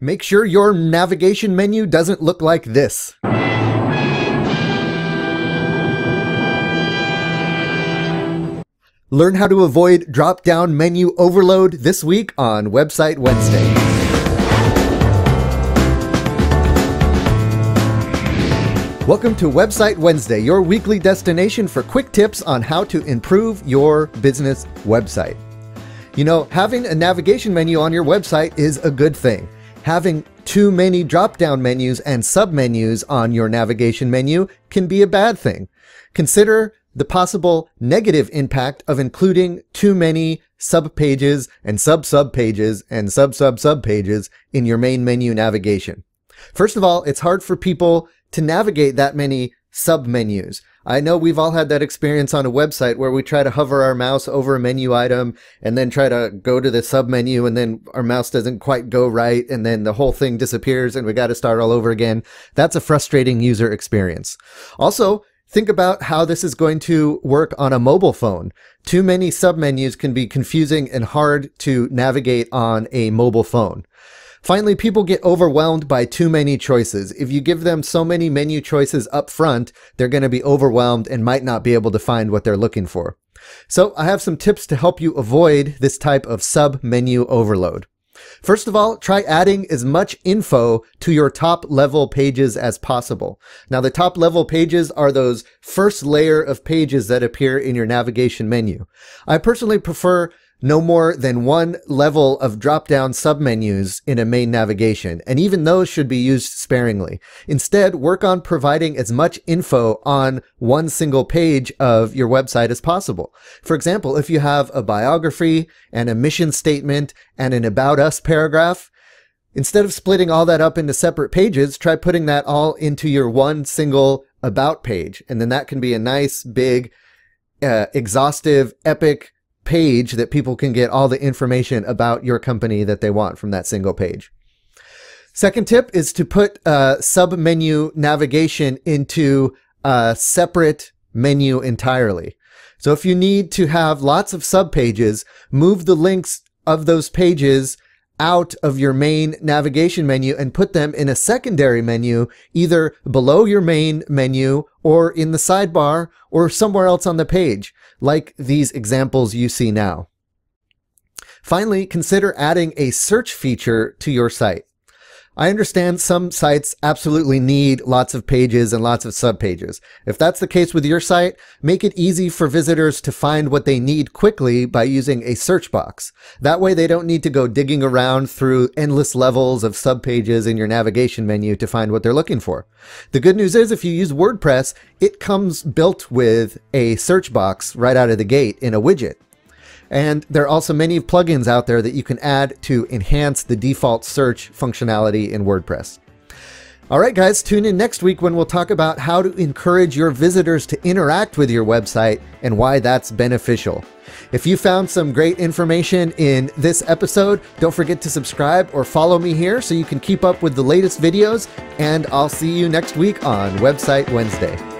make sure your navigation menu doesn't look like this. Learn how to avoid drop-down menu overload this week on Website Wednesday. Welcome to Website Wednesday, your weekly destination for quick tips on how to improve your business website. You know, having a navigation menu on your website is a good thing. Having too many drop down menus and submenus on your navigation menu can be a bad thing. Consider the possible negative impact of including too many sub pages and sub sub pages and sub sub sub pages in your main menu navigation. First of all, it's hard for people to navigate that many sub menus. I know we've all had that experience on a website where we try to hover our mouse over a menu item and then try to go to the sub menu and then our mouse doesn't quite go right and then the whole thing disappears and we got to start all over again. That's a frustrating user experience. Also, Think about how this is going to work on a mobile phone. Too many submenus can be confusing and hard to navigate on a mobile phone. Finally, people get overwhelmed by too many choices. If you give them so many menu choices up front, they're going to be overwhelmed and might not be able to find what they're looking for. So I have some tips to help you avoid this type of sub menu overload. First of all, try adding as much info to your top level pages as possible. Now, the top level pages are those first layer of pages that appear in your navigation menu. I personally prefer no more than one level of drop-down submenus in a main navigation, and even those should be used sparingly. Instead, work on providing as much info on one single page of your website as possible. For example, if you have a biography and a mission statement and an about us paragraph, instead of splitting all that up into separate pages, try putting that all into your one single about page. And then that can be a nice, big, uh, exhaustive, epic page that people can get all the information about your company that they want from that single page. Second tip is to put uh, sub menu navigation into a separate menu entirely. So if you need to have lots of sub pages, move the links of those pages out of your main navigation menu and put them in a secondary menu, either below your main menu or in the sidebar or somewhere else on the page like these examples you see now. Finally, consider adding a search feature to your site. I understand some sites absolutely need lots of pages and lots of subpages. If that's the case with your site, make it easy for visitors to find what they need quickly by using a search box. That way they don't need to go digging around through endless levels of subpages in your navigation menu to find what they're looking for. The good news is if you use WordPress, it comes built with a search box right out of the gate in a widget. And there are also many plugins out there that you can add to enhance the default search functionality in WordPress. All right, guys, tune in next week when we'll talk about how to encourage your visitors to interact with your website and why that's beneficial. If you found some great information in this episode, don't forget to subscribe or follow me here so you can keep up with the latest videos. And I'll see you next week on Website Wednesday.